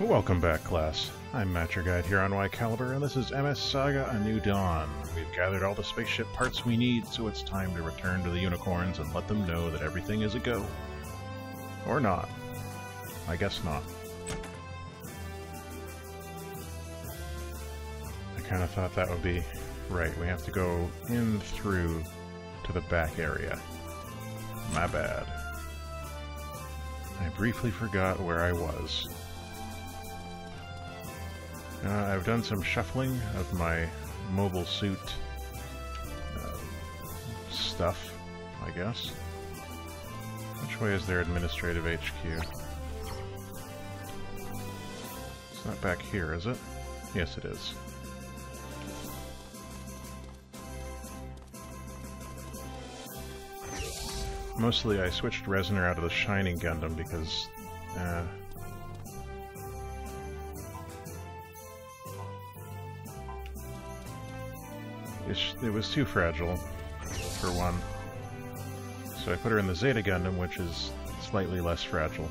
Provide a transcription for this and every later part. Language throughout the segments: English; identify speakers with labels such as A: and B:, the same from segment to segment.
A: Welcome back, class. I'm Matt, your guide here on Whycalibur, and this is MS Saga A New Dawn. We've gathered all the spaceship parts we need, so it's time to return to the unicorns and let them know that everything is a go. Or not. I guess not. I kind of thought that would be right. We have to go in through to the back area. My bad. I briefly forgot where I was. Uh, I've done some shuffling of my mobile suit uh, stuff, I guess. Which way is their administrative HQ? It's not back here, is it? Yes, it is. Mostly I switched Reznor out of the Shining Gundam because uh, it was too fragile, for one. So I put her in the Zeta Gundam, which is slightly less fragile.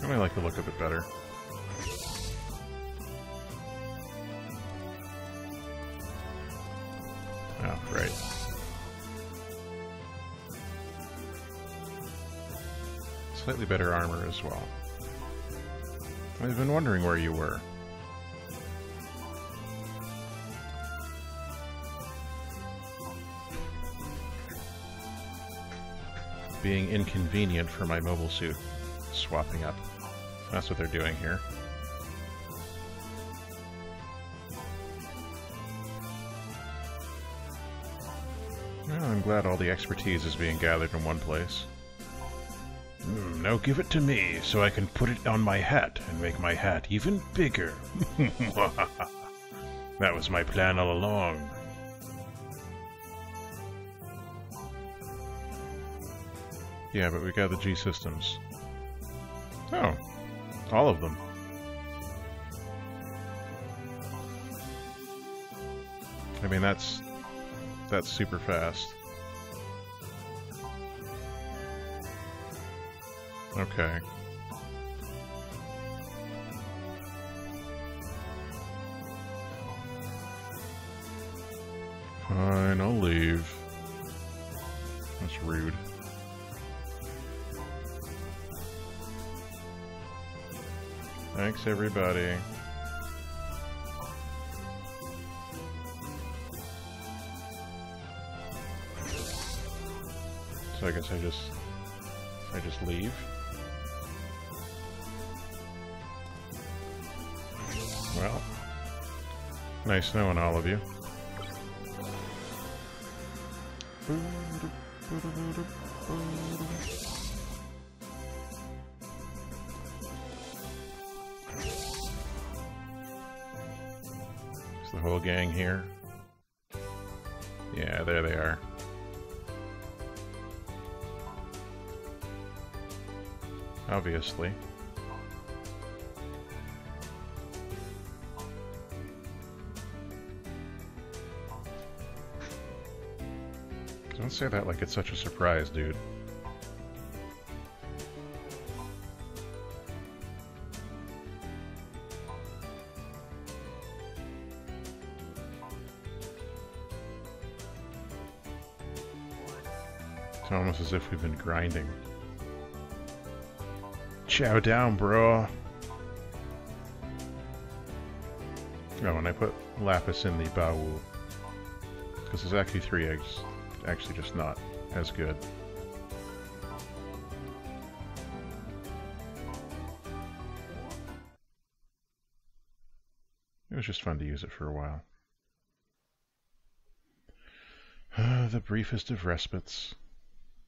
A: I really like the look of it better. Oh, right. Slightly better armor as well. I've been wondering where you were. Being inconvenient for my mobile suit swapping up. That's what they're doing here. Well, I'm glad all the expertise is being gathered in one place. Mm, now give it to me, so I can put it on my hat and make my hat even bigger. that was my plan all along. Yeah, but we got the G systems. Oh, all of them. I mean, that's that's super fast. Okay. Fine, I'll leave. That's rude. Thanks, everybody. So I guess I just... I just leave? Well, nice knowing all of you. Don't say that like it's such a surprise, dude. It's almost as if we've been grinding. Chow down, bro. Oh, and I put Lapis in the Bawu. Because there's actually three eggs. Actually just not as good. It was just fun to use it for a while. the briefest of respites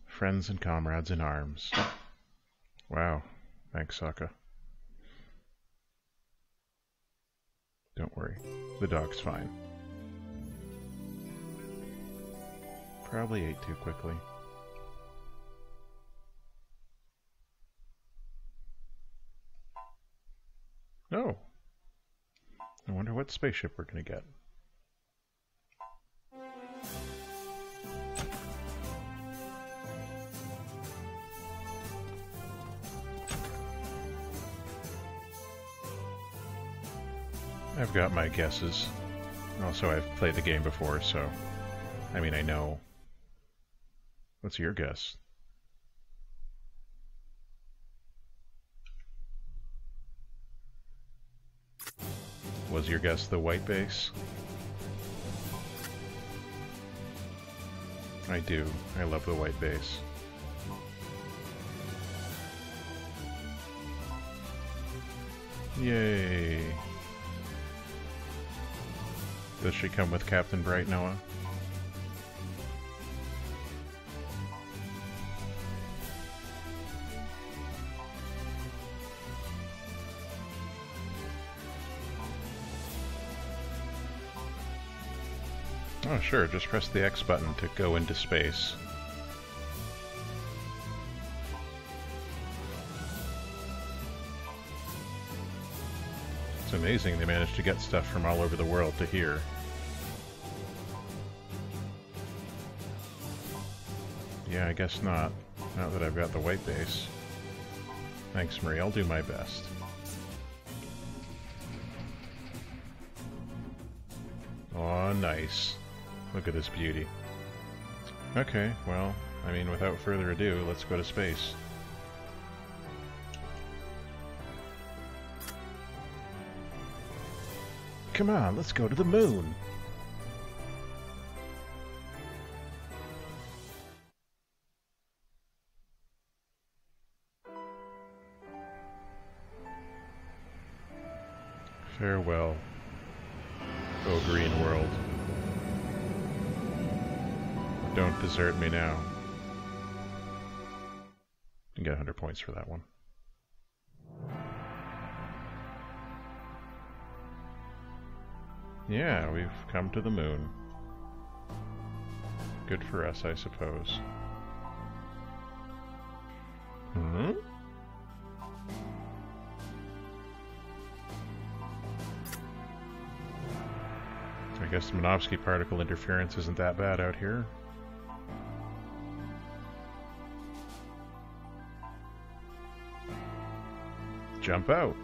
A: friends and comrades in arms. Wow. Thanks, Sokka. Don't worry. The dog's fine. Probably ate too quickly. Oh. I wonder what spaceship we're going to get. I've got my guesses. Also, I've played the game before, so... I mean, I know. What's your guess? Was your guess the white base? I do. I love the white base. Yay! Does she come with Captain Bright, Noa? Oh, sure, just press the X button to go into space. It's amazing they managed to get stuff from all over the world to here. Yeah, I guess not. Now that I've got the white base. Thanks, Marie. I'll do my best. Oh, nice. Look at this beauty. Okay, well, I mean, without further ado, let's go to space. Come on, let's go to the moon! Farewell, O green world. Don't desert me now. You get 100 points for that one. Yeah, we've come to the moon. Good for us, I suppose. Hmm? I guess the Minovsky particle interference isn't that bad out here. Jump out.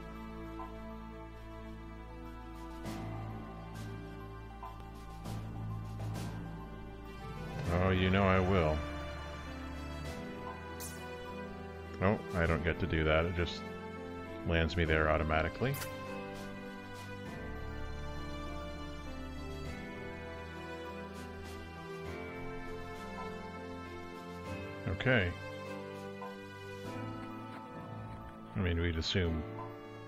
A: Know I will. Oh, I don't get to do that. It just lands me there automatically. Okay. I mean, we'd assume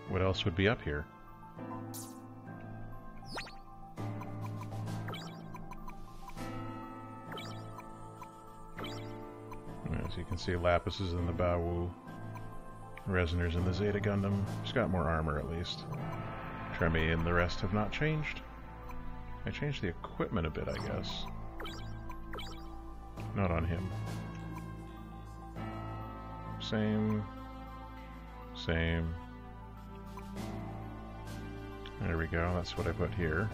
A: what else would be up here? Can see, Lapis is in the Bawu. Reznor's in the Zeta Gundam. He's got more armor, at least. Tremy and the rest have not changed. I changed the equipment a bit, I guess. Not on him. Same same. There we go, that's what I put here.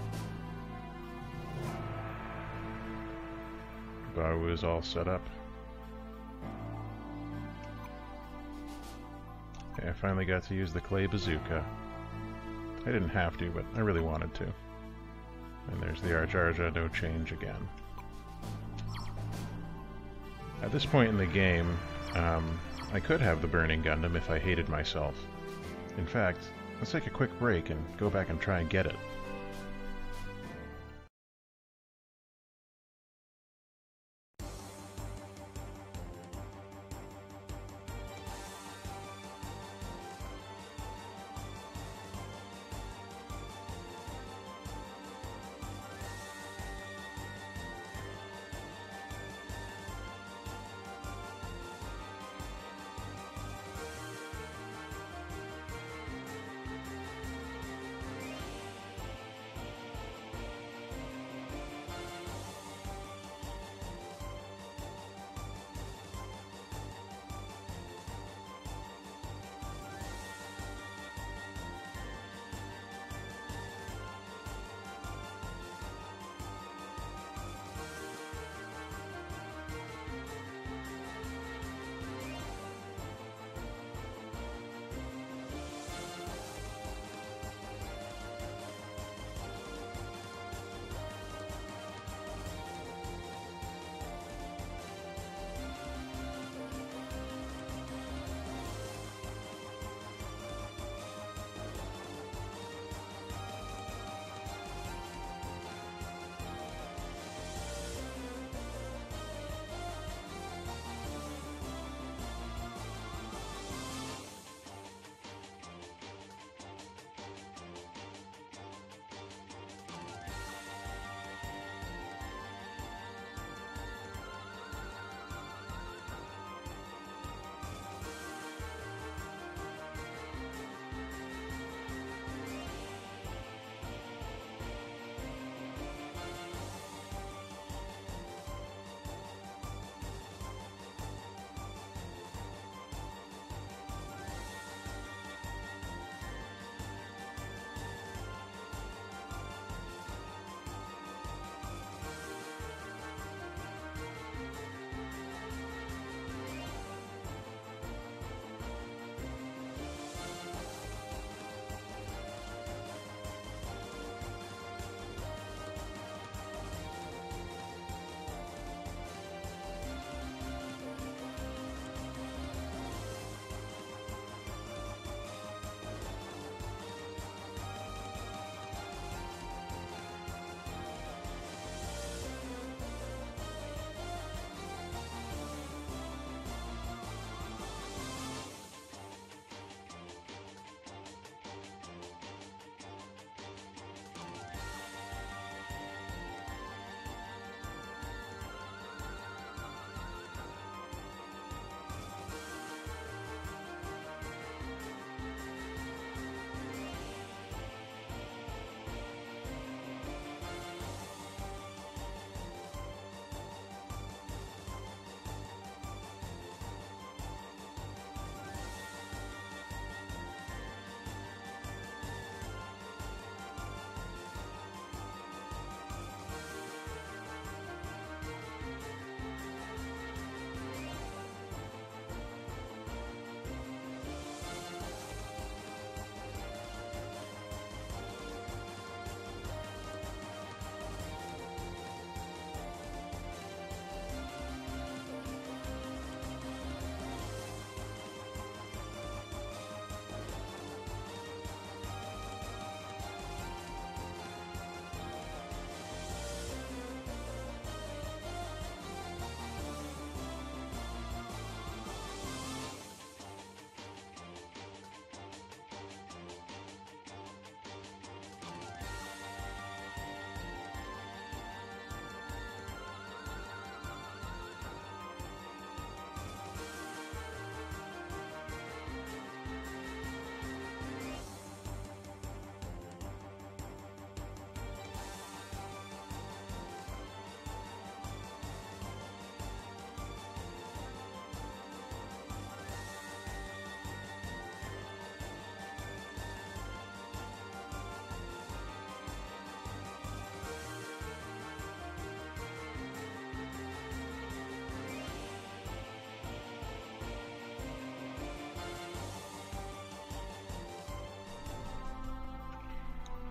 A: Bawu is all set up. I finally got to use the clay bazooka. I didn't have to, but I really wanted to. And there's the Arjarja, no change again. At this point in the game, um, I could have the Burning Gundam if I hated myself. In fact, let's take a quick break and go back and try and get it.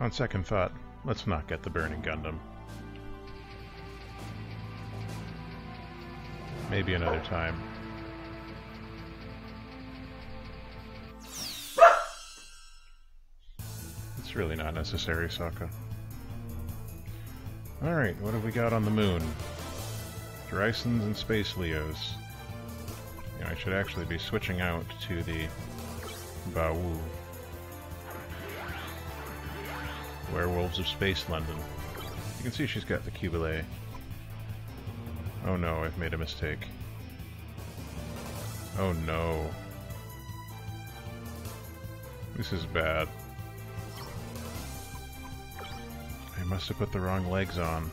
A: On second thought, let's not get the Burning Gundam. Maybe another time. It's really not necessary, Sokka. Alright, what have we got on the moon? Drysons and Space Leos. You know, I should actually be switching out to the Bawu. Werewolves of Space London. You can see she's got the Qubeley. Oh no, I've made a mistake. Oh no. This is bad. I must have put the wrong legs on.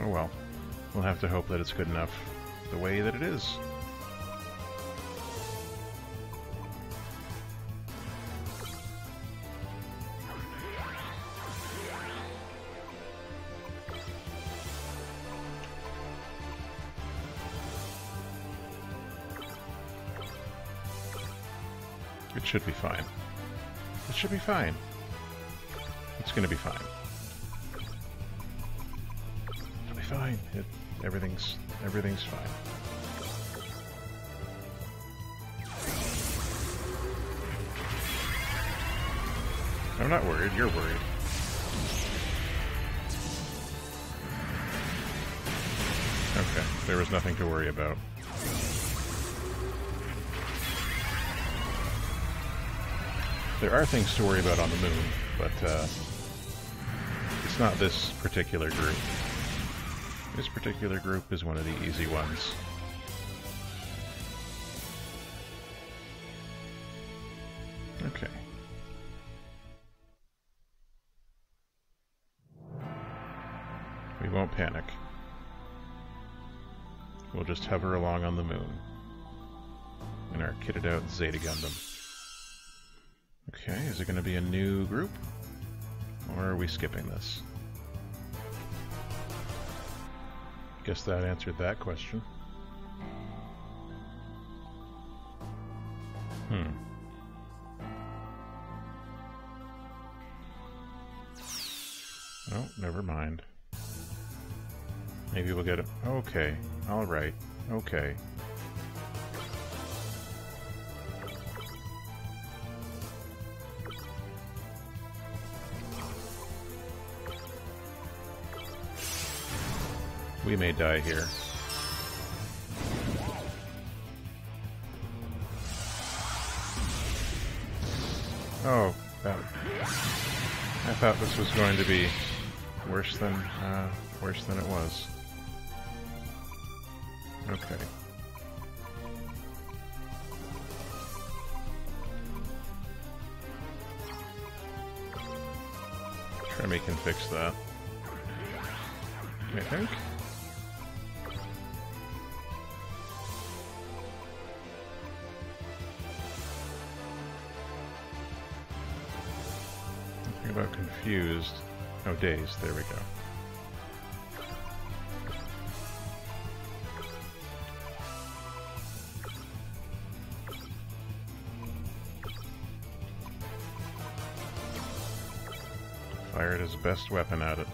A: Oh well. We'll have to hope that it's good enough the way that it is. Should be fine. It should be fine. It's gonna be fine. It'll be fine. It, everything's everything's fine. I'm not worried, you're worried. Okay, there was nothing to worry about. There are things to worry about on the moon, but uh, it's not this particular group. This particular group is one of the easy ones. Okay. We won't panic. We'll just hover along on the moon in our kitted out Zeta Gundam. Okay, is it going to be a new group? Or are we skipping this? Guess that answered that question. Hmm. Oh, never mind. Maybe we'll get it. Okay. Alright. Okay. We may die here. Oh, that... I thought this was going to be worse than, uh, worse than it was. Okay. Tremy can fix that. I think. Confused. Oh, dazed. There we go. Fired his best weapon at it.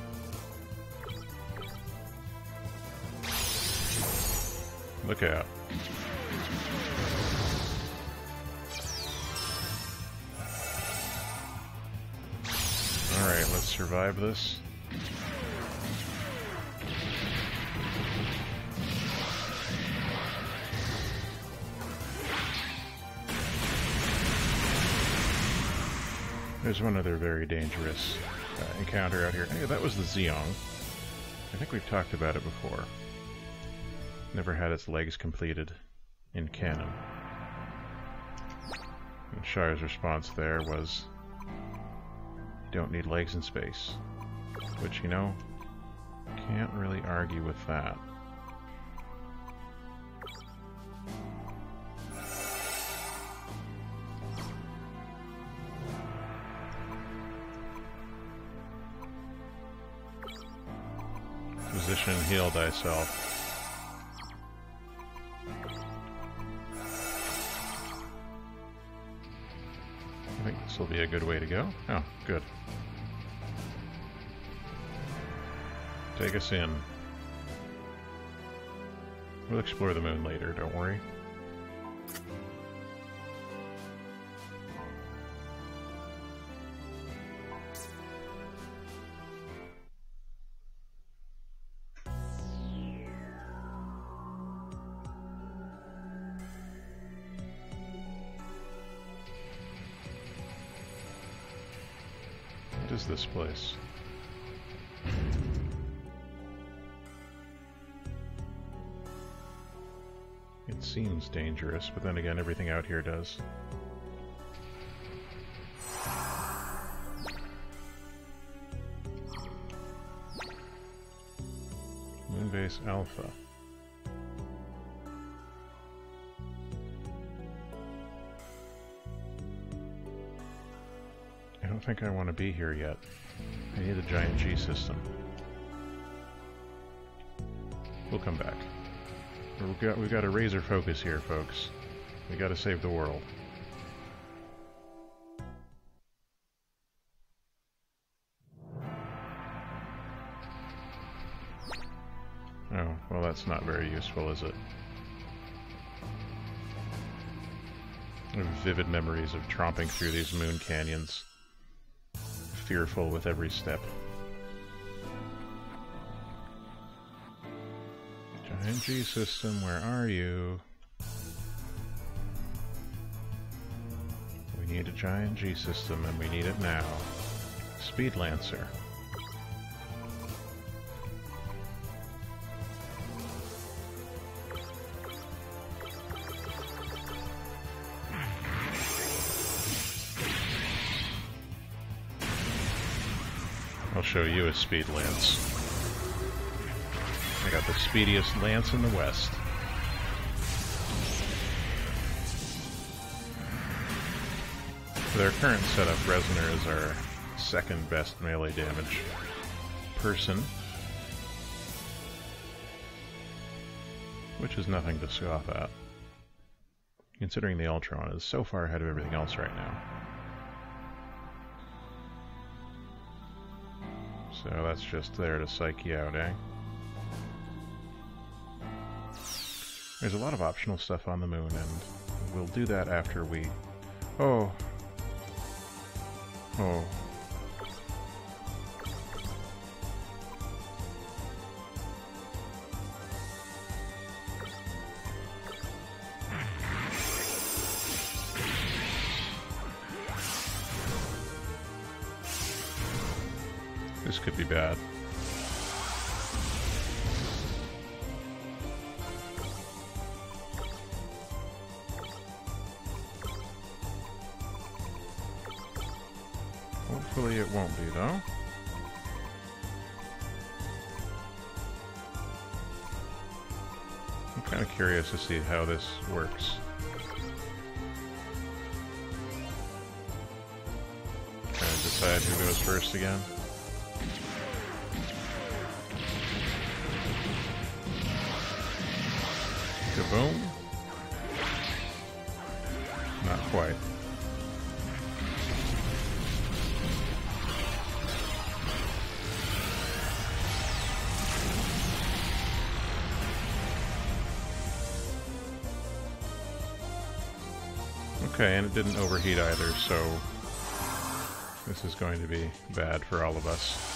A: Look out. Survive this. There's one other very dangerous uh, encounter out here. Hey, that was the Zeong. I think we've talked about it before. Never had its legs completed in canon. And Char's response there was, don't need legs in space. Which, you know, can't really argue with that. Position, heal thyself. Be a good way to go. Oh, good. Take us in. We'll explore the moon later, don't worry. Is this place? It seems dangerous, but then again, everything out here does. Moonbase Alpha. Don't think I want to be here yet. I need a giant G system. We'll come back. We've got, we've got a razor focus here, folks. We gotta save the world. Oh, well that's not very useful, is it? Vivid memories of tromping through these moon canyons. Fearful with every step. Giant G system, where are you? We need a giant G system and we need it now. Speed Lancer. Show you a speed lance. I got the speediest lance in the west. Their current setup, Reznor is our second best melee damage person. Which is nothing to scoff at. Considering the Altron is so far ahead of everything else right now. So that's just there to psych you out, eh? There's a lot of optional stuff on the moon, and we'll do that after we... Oh. Oh. Could be bad. Hopefully it won't be, though. I'm kind of curious to see how this works. Trying to decide who goes first again. Kaboom. Not quite. Okay, and it didn't overheat either, so this is going to be bad for all of us.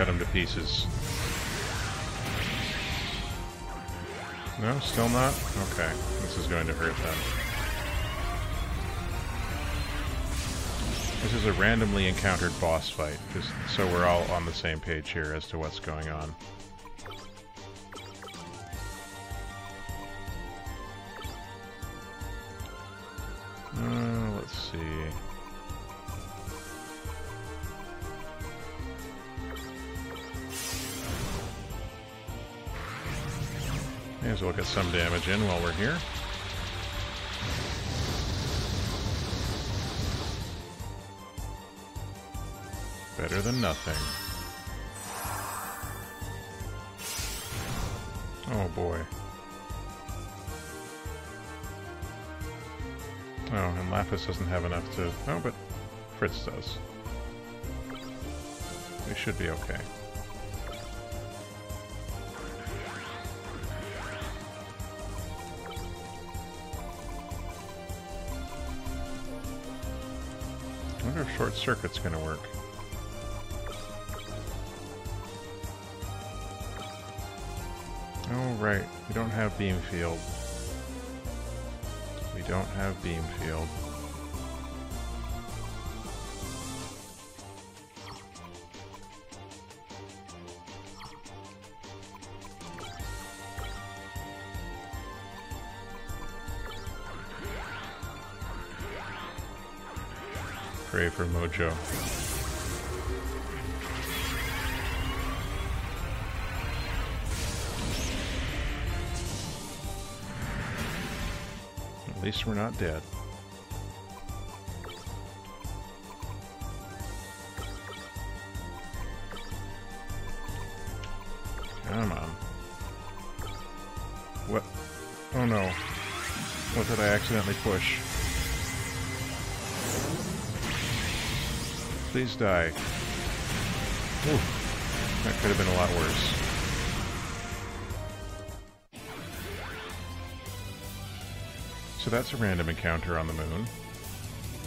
A: Cut him to pieces. No, still not? Okay, this is going to hurt them. This is a randomly encountered boss fight, just so we're all on the same page here as to what's going on. Uh, let's see. May as well get some damage in while we're here. Better than nothing. Oh boy. Oh, and Lapis doesn't have enough to... Oh, but Fritz does. We should be okay. Wonder if short circuit's gonna work. Oh, right. We don't have beam field. We don't have beam field. For Mojo. At least we're not dead. Come on. What? Oh no. What did I accidentally push? Please die. That could have been a lot worse. So that's a random encounter on the moon.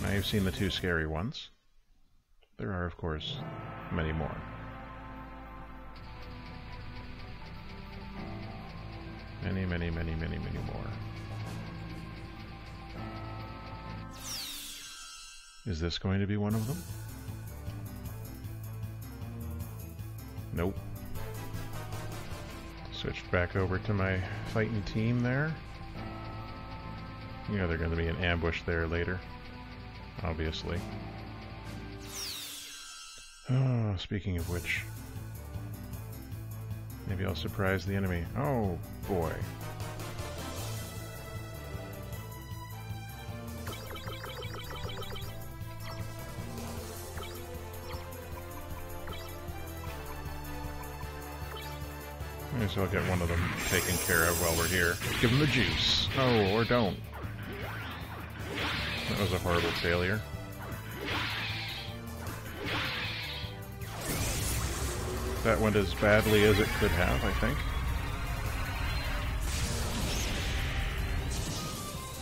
A: Now you've seen the two scary ones. There are, of course, many more. Many, many, many, many, many more. Is this going to be one of them? Nope. Switched back over to my fighting team there. You know they're going to be an ambush there later. Obviously. Oh, speaking of which. Maybe I'll surprise the enemy. Oh, boy. As well get one of them taken care of while we're here. Give them the juice. Oh, or don't. That was a horrible failure. That went as badly as it could have, I think.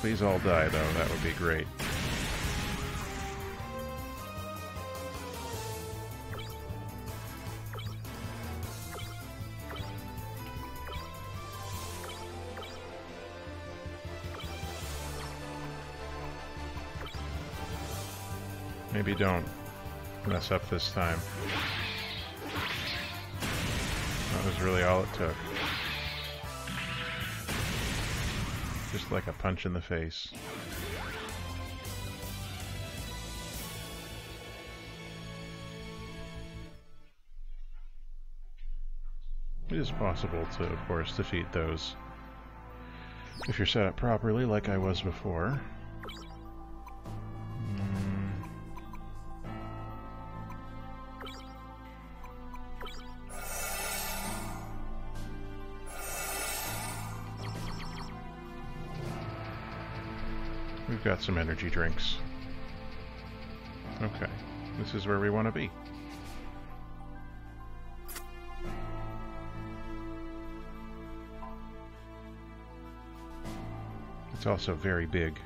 A: Please all die, though. That would be great. Maybe don't mess up this time. That was really all it took. Just like a punch in the face. It is possible to, of course, defeat those if you're set up properly like I was before. We've got some energy drinks. Okay, this is where we want to be. It's also very big.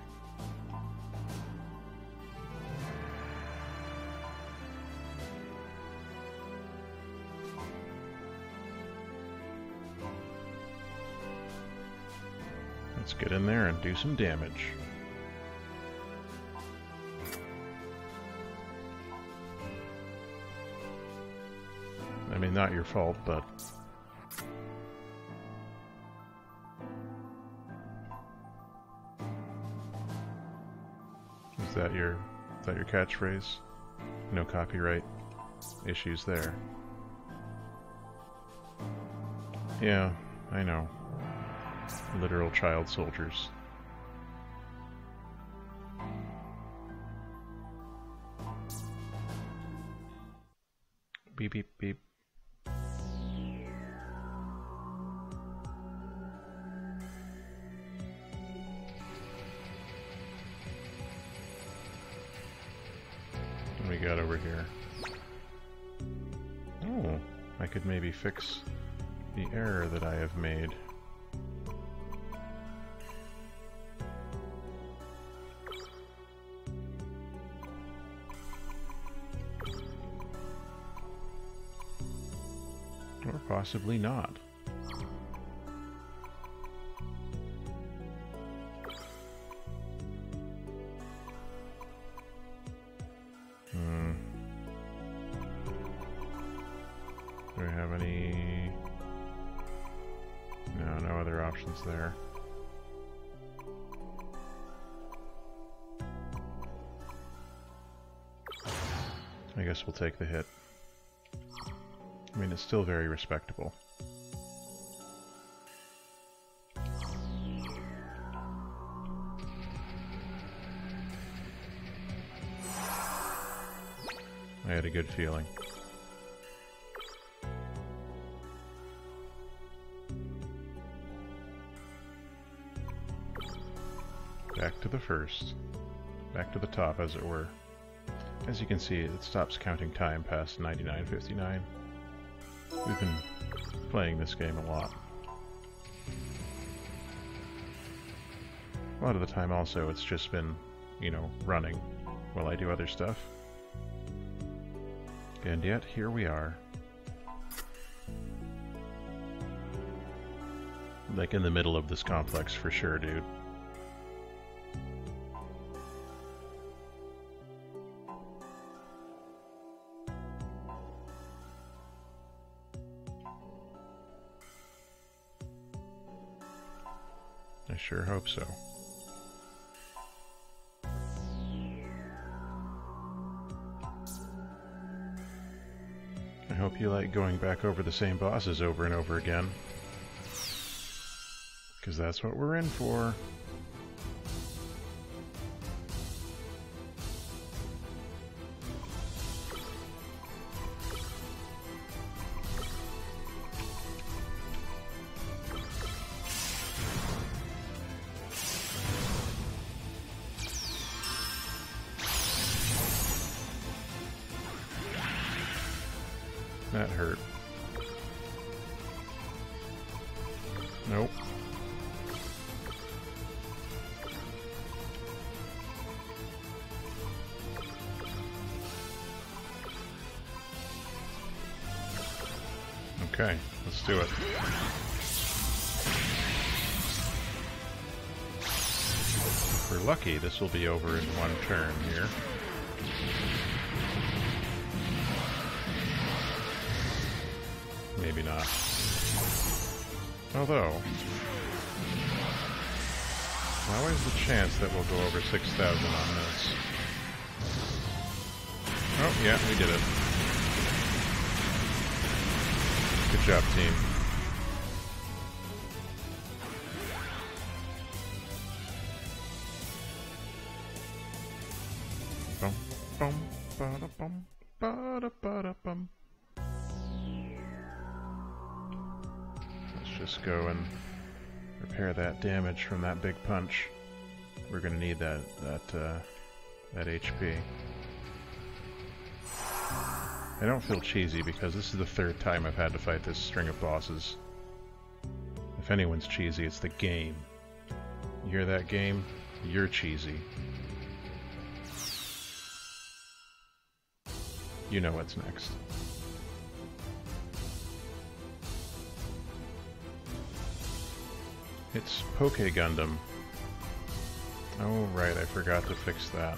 A: Let's get in there and do some damage. Not your fault, but... Is that your, is that your catchphrase? No copyright issues there. Yeah, I know. Literal child soldiers. Beep beep beep. We got over here? Oh, I could maybe fix the error that I have made. Or possibly not. Take the hit. I mean, it's still very respectable. I had a good feeling. Back to the first. Back to the top, as it were. As you can see, it stops counting time past 99.59. We've been playing this game a lot. A lot of the time also it's just been, you know, running while I do other stuff. And yet, here we are. Like in the middle of this complex for sure, dude. Hope so. I hope you like going back over the same bosses over and over again. Because that's what we're in for. That hurt. Nope. Okay, let's do it. If we're lucky, this will be over in one turn here. Not. Although, always the chance that we'll go over 6,000 on this. Oh, yeah, we did it. Good job, team. Just go and repair that damage from that big punch. We're gonna need that that uh, that HP. I don't feel cheesy because this is the third time I've had to fight this string of bosses. If anyone's cheesy, it's the game. You hear that game? You're cheesy. You know what's next. It's Poke Gundam. Oh, right, I forgot to fix that.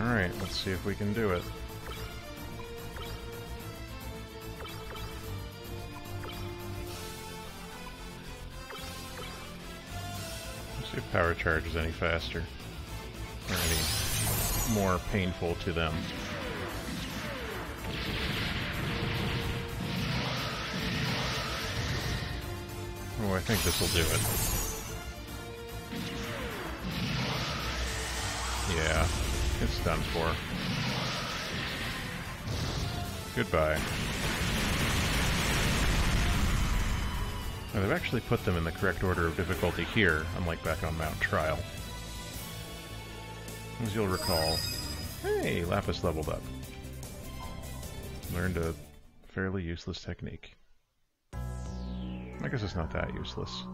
A: Alright, let's see if we can do it. Charge is any faster. Or any more painful to them. Oh, I think this will do it. Yeah, it's done for. Goodbye. They've actually put them in the correct order of difficulty here, unlike back on Mount Trial. As you'll recall, hey, Lapis leveled up. Learned a fairly useless technique. I guess it's not that useless.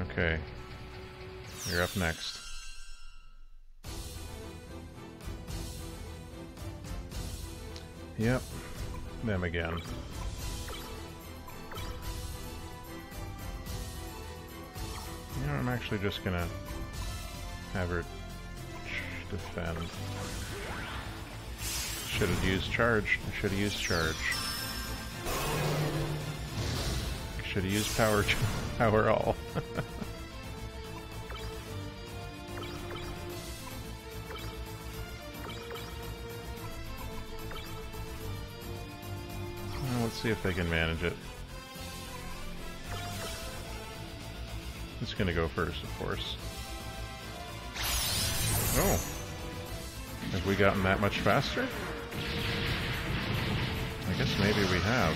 A: Okay. You're up next. Yep, them again. You know, I'm actually just gonna have her defend. Should have used charge. Should have used charge. Should have used power power all. see if they can manage it. It's gonna go first, of course. Oh! Have we gotten that much faster? I guess maybe we have.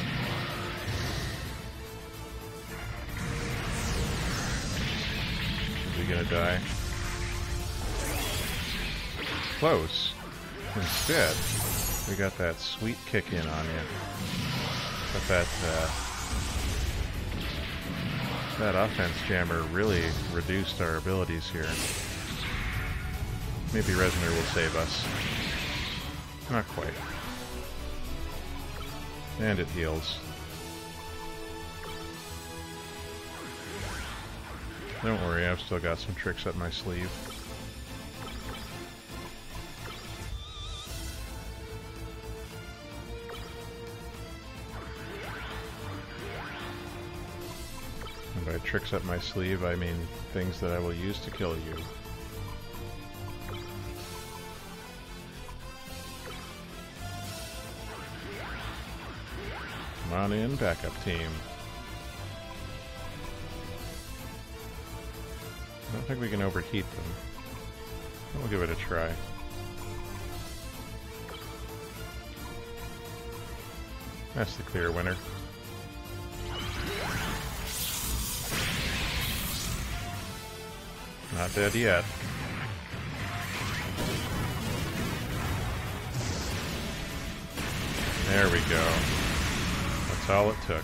A: Is he gonna die? Close. Instead, we got that sweet kick in on you. But that uh, that offense jammer really reduced our abilities here. Maybe Reznor will save us. Not quite. And it heals. Don't worry, I've still got some tricks up my sleeve. Tricks up my sleeve, I mean things that I will use to kill you. Come on in, backup team. I don't think we can overheat them. We'll give it a try. That's the clear winner. Not dead yet. There we go. That's all it took.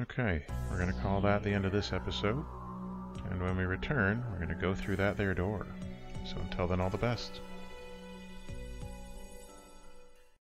A: Okay, we're going to call that the end of this episode. And when we return, we're going to go through that there door. So until then, all the best.